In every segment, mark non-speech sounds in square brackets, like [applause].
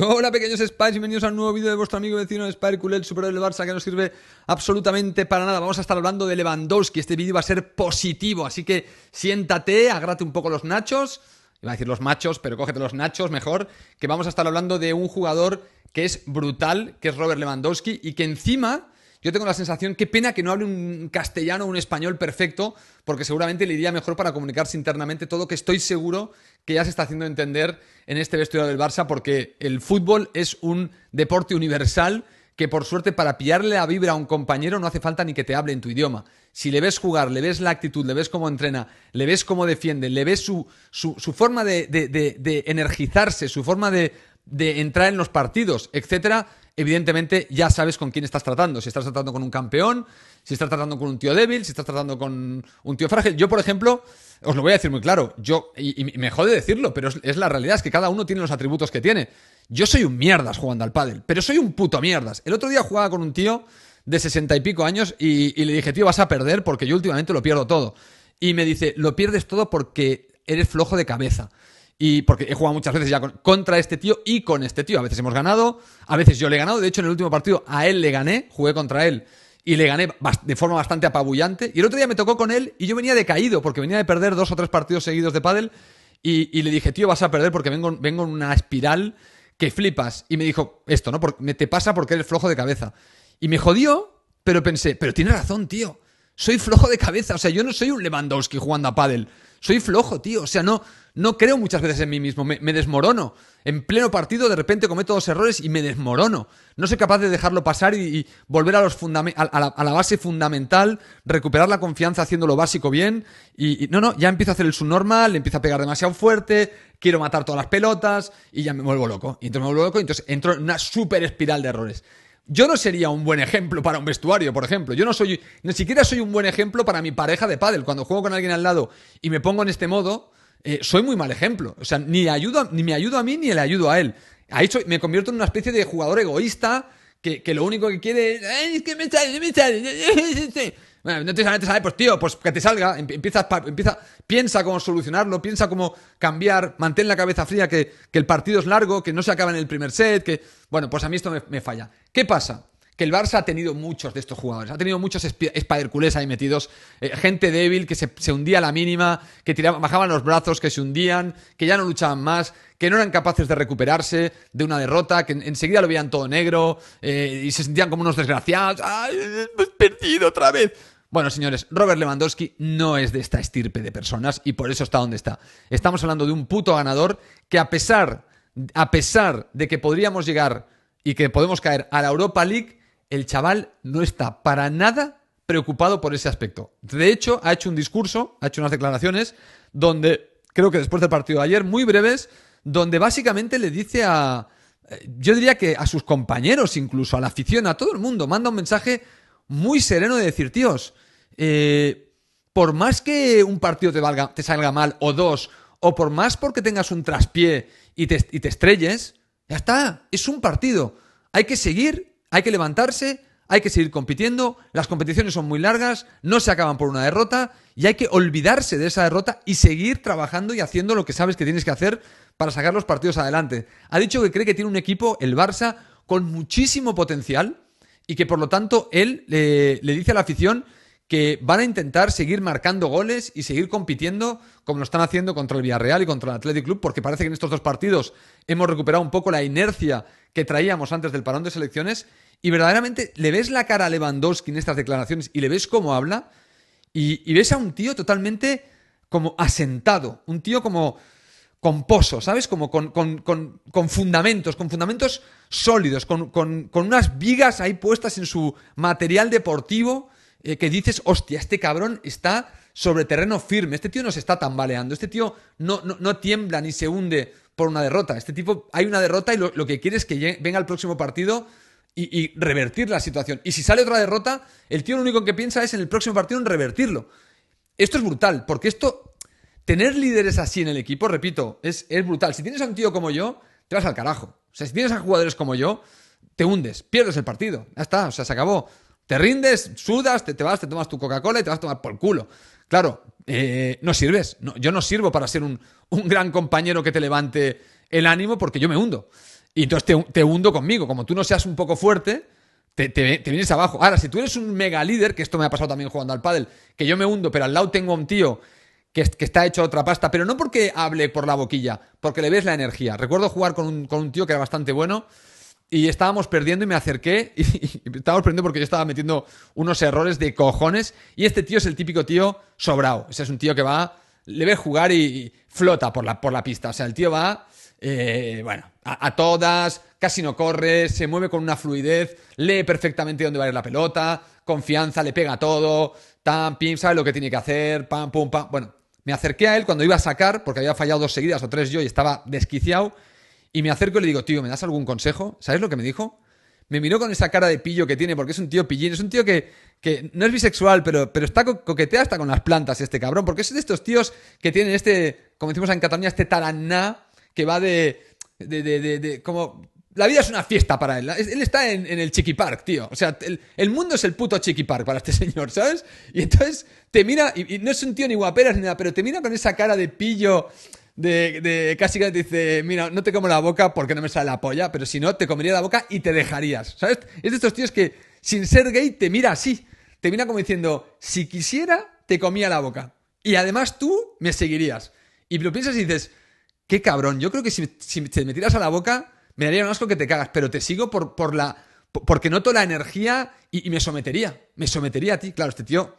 Hola pequeños Spies, bienvenidos a un nuevo vídeo de vuestro amigo vecino Culé, el superior del Barça que no sirve absolutamente para nada. Vamos a estar hablando de Lewandowski, este vídeo va a ser positivo, así que siéntate, agrate un poco los nachos, iba a decir los machos, pero cógete los nachos mejor, que vamos a estar hablando de un jugador que es brutal, que es Robert Lewandowski, y que encima yo tengo la sensación, qué pena que no hable un castellano o un español perfecto, porque seguramente le iría mejor para comunicarse internamente todo, que estoy seguro que ya se está haciendo entender en este vestuario del Barça, porque el fútbol es un deporte universal que por suerte para pillarle la vibra a un compañero no hace falta ni que te hable en tu idioma. Si le ves jugar, le ves la actitud, le ves cómo entrena, le ves cómo defiende, le ves su, su, forma de, de, energizarse, su forma de, entrar en los partidos, etcétera, evidentemente ya sabes con quién estás tratando. Si estás tratando con un campeón, si estás tratando con un tío débil, si estás tratando con un tío frágil. Yo, por ejemplo, os lo voy a decir muy claro, yo, y, me jode decirlo, pero es, la realidad, es que cada uno tiene los atributos que tiene. Yo soy un mierdas jugando al pádel, pero soy un puto mierdas. El otro día jugaba con un tío de sesenta y pico años y, y le dije, tío, vas a perder porque yo últimamente lo pierdo todo. Y me dice, lo pierdes todo porque eres flojo de cabeza. Y porque he jugado muchas veces ya contra este tío y con este tío. A veces hemos ganado, a veces yo le he ganado. De hecho, en el último partido a él le gané, jugué contra él y le gané de forma bastante apabullante. Y el otro día me tocó con él y yo venía decaído porque venía de perder dos o tres partidos seguidos de pádel y, le dije, tío, vas a perder porque vengo, vengo en una espiral que flipas. Y me dijo, esto, ¿no? Me te pasa porque eres flojo de cabeza. Y me jodió, pero pensé, pero tiene razón, tío. Soy flojo de cabeza. O sea, yo no soy un Lewandowski jugando a pádel. Soy flojo, tío. O sea, no, no creo muchas veces en mí mismo, me, desmorono. En pleno partido de repente cometo dos errores y me desmorono. No soy capaz de dejarlo pasar y, volver a, los a, la, base fundamental, recuperar la confianza haciendo lo básico bien. Y, no, no, ya empiezo a hacer el subnormal, le empiezo a pegar demasiado fuerte, quiero matar todas las pelotas y ya me vuelvo loco. Y entonces me vuelvo loco y entonces entro en una super espiral de errores. Yo no sería un buen ejemplo para un vestuario, por ejemplo. Yo no soy, ni siquiera soy un buen ejemplo para mi pareja de pádel. Cuando juego con alguien al lado y me pongo en este modo, eh, soy muy mal ejemplo. O sea, ni, ayudo, ni me ayudo a mí ni le ayudo a él. Ahí me convierto en una especie de jugador egoísta que, lo único que quiere es, que me sale, me sale. [laughs] Bueno, no te sale, pues tío, pues que te salga, em, empieza, empieza, piensa cómo solucionarlo, piensa cómo cambiar, mantén la cabeza fría, que, el partido es largo, que no se acaba en el primer set, que, bueno, pues a mí esto me falla. ¿Qué pasa? que el Barça ha tenido muchos de estos jugadores. Ha tenido muchos spider ahí metidos. Eh, gente débil que se, hundía a la mínima, que bajaban los brazos, que se hundían, que ya no luchaban más, que no eran capaces de recuperarse de una derrota, que enseguida lo veían todo negro eh, y se sentían como unos desgraciados. ¡Ay, perdido otra vez! Bueno, señores, Robert Lewandowski no es de esta estirpe de personas y por eso está donde está. Estamos hablando de un puto ganador que a pesar, a pesar de que podríamos llegar y que podemos caer a la Europa League, el chaval no está para nada preocupado por ese aspecto. De hecho, ha hecho un discurso, ha hecho unas declaraciones donde, creo que después del partido de ayer, muy breves, donde básicamente le dice a, yo diría que a sus compañeros, incluso a la afición, a todo el mundo, manda un mensaje muy sereno de decir, tíos, eh, por más que un partido te, valga, te salga mal, o dos, o por más porque tengas un traspié y te, y estrelles, ya está, es un partido. Hay que seguir hay que levantarse, hay que seguir compitiendo, las competiciones son muy largas, no se acaban por una derrota y hay que olvidarse de esa derrota y seguir trabajando y haciendo lo que sabes que tienes que hacer para sacar los partidos adelante. Ha dicho que cree que tiene un equipo, el Barça, con muchísimo potencial y que por lo tanto él le, dice a la afición que van a intentar seguir marcando goles y seguir compitiendo como lo están haciendo contra el Villarreal y contra el Athletic Club, porque parece que en estos dos partidos hemos recuperado un poco la inercia que traíamos antes del parón de selecciones y verdaderamente le ves la cara a Lewandowski en estas declaraciones y le ves cómo habla y, ves a un tío totalmente como asentado, un tío como con pozo, ¿sabes? Como con, fundamentos, con fundamentos sólidos, con, unas vigas ahí puestas en su material deportivo eh, que dices, hostia, este cabrón está sobre terreno firme, este tío no se está tambaleando, este tío no, no, tiembla ni se hunde por una derrota, este tipo, hay una derrota y lo, que quiere es que venga el próximo partido y, revertir la situación. Y si sale otra derrota, el tío lo único que piensa es en el próximo partido en revertirlo. Esto es brutal, porque esto, tener líderes así en el equipo, repito, es, es brutal. Si tienes a un tío como yo, te vas al carajo. O sea, si tienes a jugadores como yo, te hundes, pierdes el partido. Ya está, o sea, se acabó. Te rindes, sudas, te, te vas, te tomas tu Coca-Cola y te vas a tomar por culo. Claro, eh, no sirves. No, yo no sirvo para ser un, un gran compañero que te levante el ánimo porque yo me hundo. Y entonces te, te hundo conmigo. Como tú no seas un poco fuerte, te, te, vienes abajo. Ahora, si tú eres un mega líder, que esto me ha pasado también jugando al pádel, que yo me hundo, pero al lado tengo un tío que, que, está hecho otra pasta, pero no porque hable por la boquilla, porque le ves la energía. Recuerdo jugar con un, con un tío que era bastante bueno y estábamos perdiendo y me acerqué [laughs] y, estábamos perdiendo porque yo estaba metiendo unos errores de cojones y este tío es el típico tío sobrado. Ese es un tío que va, le ves jugar y, flota por la, por la pista. O sea, el tío va, eh, bueno, a, a todas, casi no corre, se mueve con una fluidez, lee perfectamente dónde va a ir la pelota, confianza, le pega todo, tam, pim, sabe lo que tiene que hacer, pam, pum, pam. Bueno, me acerqué a él cuando iba a sacar, porque había fallado dos seguidas o tres yo y estaba desquiciado, y me acerco y le digo, tío, ¿me das algún consejo? ¿Sabes lo que me dijo? Me miró con esa cara de pillo que tiene, porque es un tío pillín, es un tío que, que no es bisexual, pero, pero está co coquetea hasta con las plantas este cabrón, porque es de estos tíos que tienen este, como decimos en Cataluña, este taraná que va de, de, de, como la vida es una fiesta para él. Él está en, el Chiqui Park, tío. O sea, el, el, mundo es el puto Chiqui Park para este [laughs] señor, ¿sabes? Y entonces te mira, y, no es un tío ni guaperas ni nada, pero te mira con esa cara de pillo, de, de casi que te dice, mira, no te como la boca porque no me sale la polla, pero si no, te comería la boca y te dejarías, ¿sabes? Es de estos tíos que, sin ser gay, te mira así. Te mira como diciendo, si quisiera, te comía la boca. Y además tú me seguirías. Y lo piensas y dices, qué cabrón, yo creo que si, te me tiras a la boca me daría un asco que te cagas, pero te sigo por, por la. porque noto la energía y, y, me sometería. Me sometería a ti. Claro, este tío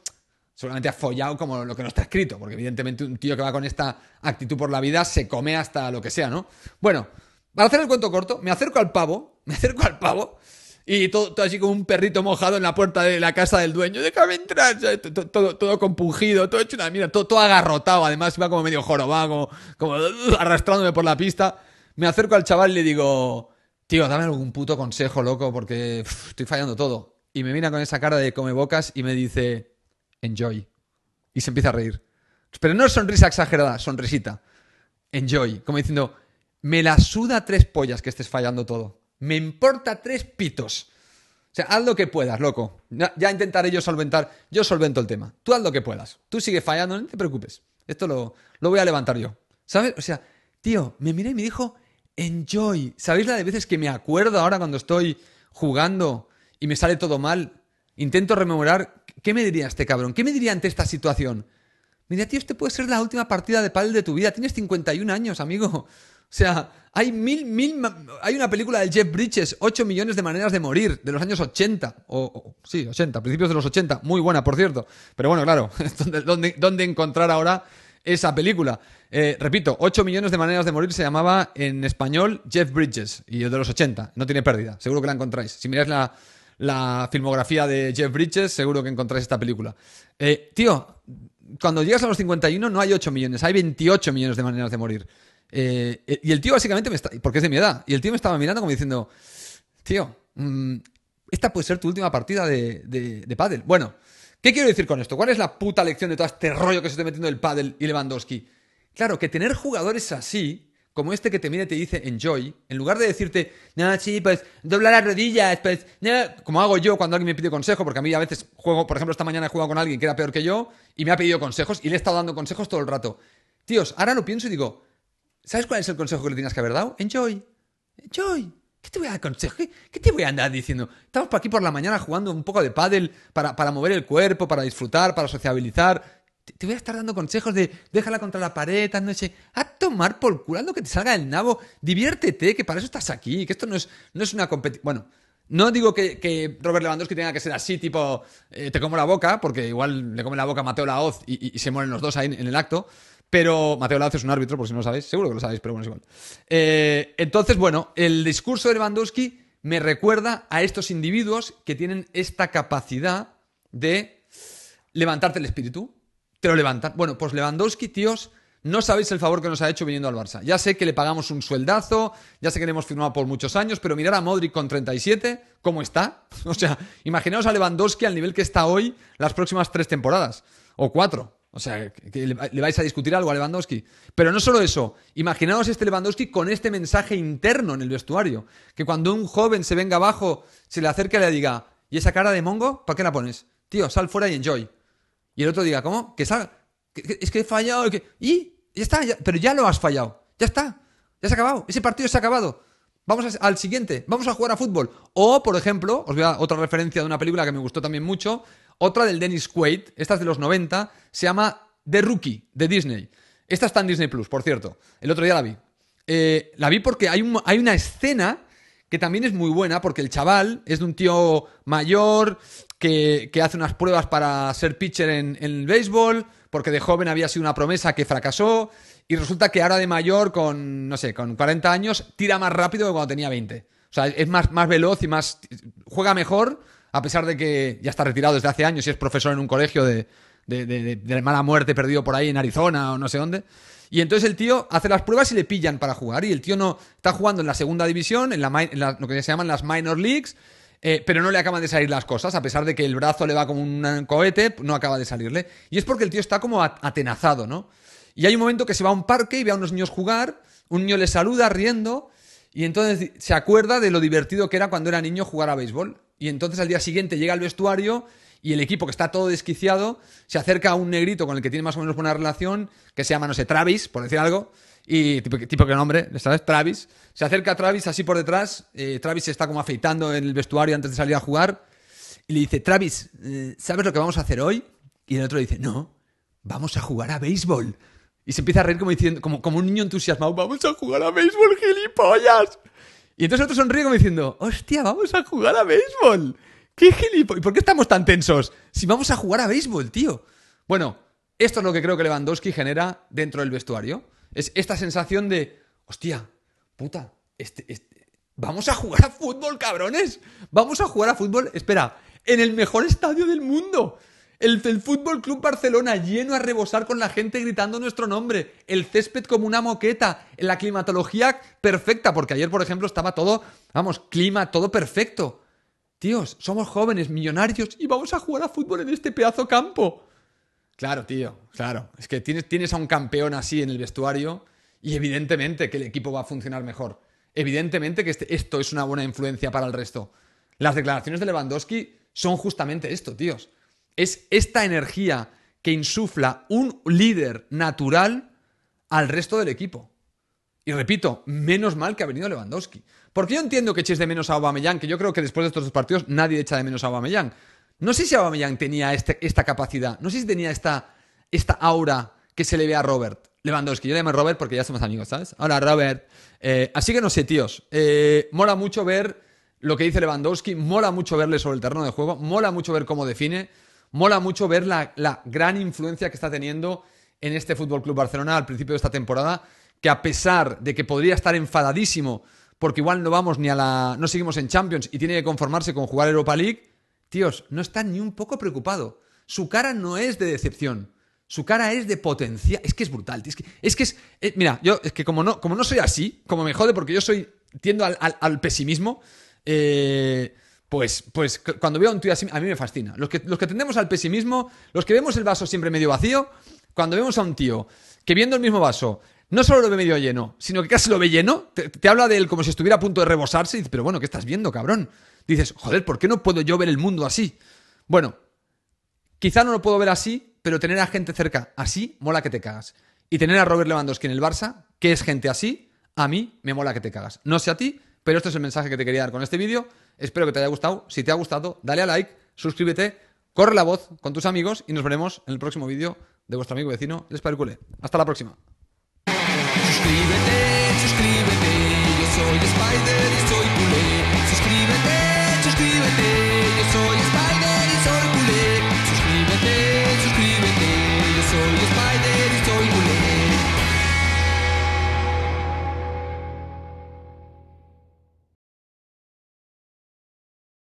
seguramente ha follado como lo que no está escrito, porque evidentemente un tío que va con esta actitud por la vida se come hasta lo que sea, ¿no? Bueno, para hacer el cuento corto, me acerco al pavo, [laughs] me acerco al pavo. Y todo, así como un perrito mojado en la puerta de la casa del dueño. Déjame entrar. Todo, todo, todo, compungido, todo hecho una mierda, todo, todo agarrotado. Además, iba como medio jorobado, como, [laughs] arrastrándome por la pista me acerco al chaval y le digo, tío, dame algún puto consejo, loco, porque estoy fallando todo. Y me mira con esa cara de come bocas y me dice, enjoy. Y se empieza a reír. Pero no es sonrisa exagerada, sonrisita. Enjoy. Como diciendo, me la suda tres pollas que estés fallando todo. Me importa tres pitos. O sea, haz lo que puedas, loco. Ya intentaré yo solventar. Yo solvento el tema. Tú haz lo que puedas. Tú sigue fallando, no te preocupes. Esto lo, lo voy a levantar yo. ¿Sabes? O sea, tío, me miré y me dijo, enjoy. ¿Sabéis la de veces que me acuerdo ahora cuando estoy jugando y me sale todo mal? Intento rememorar, ¿qué me diría este cabrón? ¿Qué me diría ante esta situación? Me diría, tío, este puede ser la última partida de pádel de tu vida. Tienes 51 años, amigo. O sea, hay mil, mil, hay una película del Jeff Bridges, 8 millones de maneras de morir, de los años 80, o, sí, 80, principios de los 80, muy buena, por cierto. Pero bueno, claro, [laughs] ¿dónde, dónde, encontrar ahora esa película? Eh, repito, 8 millones de maneras de morir se llamaba en español Jeff Bridges, y es de los 80, no tiene pérdida, seguro que la encontráis. Si miráis la, la filmografía de Jeff Bridges, seguro que encontráis esta película. Eh, tío, cuando llegas a los 51 no hay 8 millones, hay 28 millones de maneras de morir. Eh, y el tío básicamente me está, porque es de mi edad, y el tío me estaba mirando como diciendo, tío, mmm, esta puede ser tu última partida de, de, de pádel. Bueno, ¿qué quiero decir con esto? ¿Cuál es la puta lección de todo este rollo que se está metiendo el pádel y Lewandowski? Claro, que tener jugadores así, como este que te mira y te dice enjoy, en lugar de decirte, no, sí, pues dobla las rodillas, pues, no, como hago yo cuando alguien me pide consejo, porque a mí a veces juego, por ejemplo, esta mañana he jugado con alguien que era peor que yo y me ha pedido consejos y le he estado dando consejos todo el rato. Tíos, ahora lo pienso y digo, ¿sabes cuál es el consejo que le tienes que haber dado? Enjoy. Enjoy. ¿Qué te voy a dar consejo? ¿Qué, ¿Qué, te voy a andar diciendo? Estamos por aquí por la mañana jugando un poco de pádel para, para mover el cuerpo, para disfrutar, para sociabilizar te voy a estar dando consejos de déjala contra la pared, no sé, a tomar por culo, lo que te salga del nabo, diviértete, que para eso estás aquí, que esto no es, no es una competición. Bueno, no digo que, que, Robert Lewandowski tenga que ser así, tipo, eh, te como la boca, porque igual le come la boca a Mateo Laoz y, se mueren los dos ahí en, en, el acto, pero Mateo Laoz es un árbitro, por si no lo sabéis, seguro que lo sabéis, pero bueno, es igual. Eh, entonces, bueno, el discurso de Lewandowski me recuerda a estos individuos que tienen esta capacidad de levantarte el espíritu, te lo levantan. Bueno, pues Lewandowski, tíos, no sabéis el favor que nos ha hecho viniendo al Barça. Ya sé que le pagamos un sueldazo, ya sé que le hemos firmado por muchos años, pero mirar a Modric con 37, ¿cómo está? [laughs] O sea, imaginaos a Lewandowski al nivel que está hoy las próximas tres temporadas, o cuatro. O sea, que le vais a discutir algo a Lewandowski. Pero no solo eso, imaginaos este Lewandowski con este mensaje interno en el vestuario. Que cuando un joven se venga abajo, se le acerque y le diga, ¿y esa cara de mongo? ¿Para qué la pones? Tío, sal fuera y enjoy. Y el otro diga, ¿cómo? Que salga. Es que he fallado. Que... Y ya está, pero ya lo has fallado. Ya está. Ya se ha acabado. Ese partido se ha acabado. Vamos al siguiente, vamos a jugar a fútbol. O, por ejemplo, os voy a otra referencia de una película que me gustó también mucho, otra del Dennis Quaid, esta es de los 90, se llama The Rookie, de Disney. Esta está en Disney Plus, por cierto. El otro día la vi. Eh, la vi porque hay, hay una escena que también es muy buena, porque el chaval es de un tío mayor que, hace unas pruebas para ser pitcher en, en el béisbol, porque de joven había sido una promesa que fracasó, y resulta que ahora de mayor, con, no sé, con 40 años, tira más rápido que cuando tenía 20. O sea, es más, más veloz y más. juega mejor, a pesar de que ya está retirado desde hace años y es profesor en un colegio de, de, mala muerte perdido por ahí en Arizona o no sé dónde. Y entonces el tío hace las pruebas y le pillan para jugar. Y el tío no está jugando en la segunda división, en, la, lo que se llaman las minor leagues, eh, pero no le acaban de salir las cosas, a pesar de que el brazo le va como un cohete, no acaba de salirle. Y es porque el tío está como atenazado, ¿no? Y hay un momento que se va a un parque y ve a unos niños jugar, un niño le saluda riendo y entonces se acuerda de lo divertido que era cuando era niño jugar a béisbol. Y entonces al día siguiente llega al vestuario y el equipo que está todo desquiciado se acerca a un negrito con el que tiene más o menos buena relación, que se llama, no sé, Travis, por decir algo, y tipo, tipo que nombre, ¿sabes? Travis. Se acerca a Travis así por detrás, eh, Travis se está como afeitando en el vestuario antes de salir a jugar, y le dice, Travis, eh, ¿sabes lo que vamos a hacer hoy? Y el otro le dice, no, vamos a jugar a béisbol. Y se empieza a reír como diciendo, como, como un niño entusiasmado, vamos a jugar a béisbol, gilipollas. Y entonces otro sonríe como diciendo, hostia, vamos a jugar a béisbol. ¿Qué gilipollas? ¿Y por qué estamos tan tensos? Si vamos a jugar a béisbol, tío. Bueno, esto es lo que creo que Lewandowski genera dentro del vestuario. Es esta sensación de, hostia, puta, este, este, vamos a jugar a fútbol, cabrones. Vamos a jugar a fútbol, espera, en el mejor estadio del mundo. El, Fútbol Club Barcelona lleno a rebosar con la gente gritando nuestro nombre. El césped como una moqueta. La climatología perfecta, porque ayer, por ejemplo, estaba todo, vamos, clima, todo perfecto. Tíos, somos jóvenes, millonarios y vamos a jugar a fútbol en este pedazo campo. Claro, tío, claro. Es que tienes, tienes a un campeón así en el vestuario y evidentemente que el equipo va a funcionar mejor. Evidentemente que este, esto es una buena influencia para el resto. Las declaraciones de Lewandowski son justamente esto, tíos es esta energía que insufla un líder natural al resto del equipo. Y repito, menos mal que ha venido Lewandowski. Porque yo entiendo que eches de menos a Aubameyang, que yo creo que después de estos dos partidos nadie echa de menos a Aubameyang. No sé si Aubameyang tenía este, esta capacidad, no sé si tenía esta, esta aura que se le ve a Robert. Lewandowski, yo le llamo Robert porque ya somos amigos, ¿sabes? Ahora, Robert. Eh, así que no sé, tíos. Eh, mola mucho ver lo que dice Lewandowski, mola mucho verle sobre el terreno de juego, mola mucho ver cómo define mola mucho ver la, gran influencia que está teniendo en este Fútbol Club Barcelona al principio de esta temporada, que a pesar de que podría estar enfadadísimo porque igual no vamos ni a la. no seguimos en Champions y tiene que conformarse con jugar Europa League, tíos, no está ni un poco preocupado. Su cara no es de decepción. Su cara es de potencia. Es que es brutal. Es que es. Que es eh, mira, yo es que como no, como no soy así, como me jode porque yo soy. tiendo al, al pesimismo. Eh, pues, pues cuando veo a un tío así, a mí me fascina. Los que, los que tendemos al pesimismo, los que vemos el vaso siempre medio vacío, cuando vemos a un tío que viendo el mismo vaso no solo lo ve medio lleno, sino que casi lo ve lleno, te, habla de él como si estuviera a punto de rebosarse y dices, pero bueno, ¿qué estás viendo, cabrón? Dices, joder, ¿por qué no puedo yo ver el mundo así? Bueno, quizá no lo puedo ver así, pero tener a gente cerca así mola que te cagas. Y tener a Robert Lewandowski en el Barça, que es gente así, a mí me mola que te cagas. No sé a ti, pero este es el mensaje que te quería dar con este vídeo. Espero que te haya gustado. Si te ha gustado, dale a like, suscríbete, corre la voz con tus amigos y nos veremos en el próximo vídeo de vuestro amigo vecino, Les. Hasta la próxima. Suscríbete, suscríbete, yo soy Spider y soy